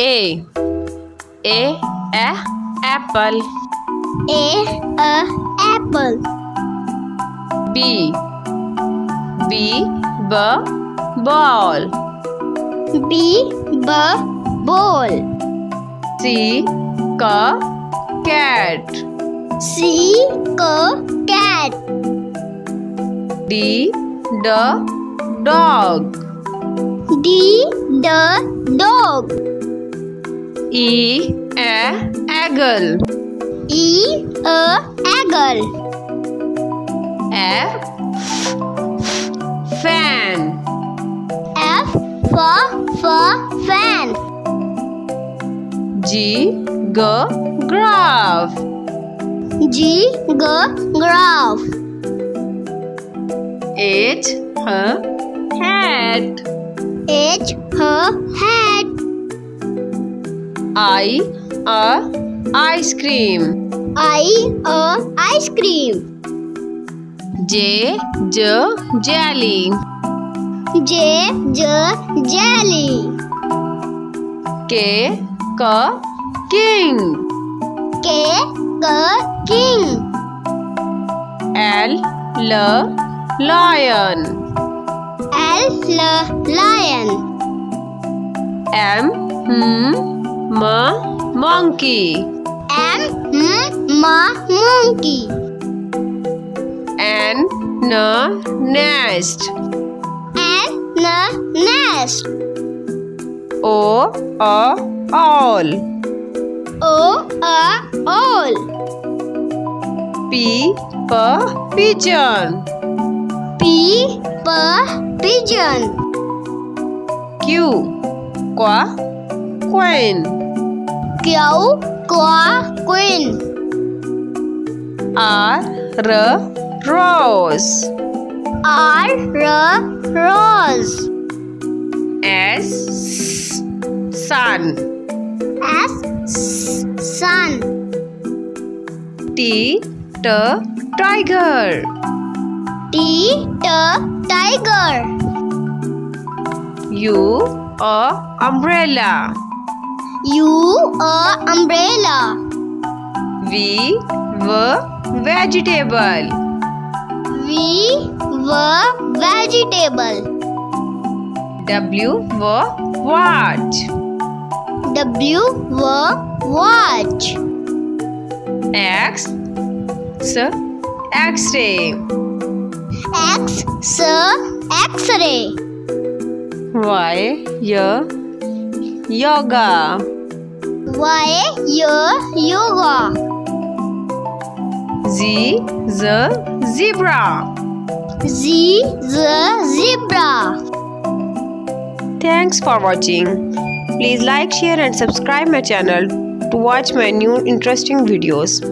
A. A A apple. A a apple. B. B B ball. B b ball. C C cat. C c cat. D D dog. D d dog E A eagle. E a eagle. F fan. F for for fan. G G graph. G g graph H H hat H her hat I A ice cream. I a ice cream. J J jelly. J j jelly. K K king. K k king. L L lion. L l lion. M M M monkey M m ma monkey N N nest N n nest O A O a owl P P pigeon P p pigeon Q Q queen Q quá queen R R rose. R r rose. S sun. S s- sun. T T tiger. T t tiger. U A umbrella. U a umbrella. V V vegetable. V v vegetable. W V watch W v watch. X sir X-ray. X sir X-ray. Y Y yoga Y y yoga Z Z zebra Z z zebra Thanks for watching. Please like, share and subscribe my channel to watch my new interesting videos.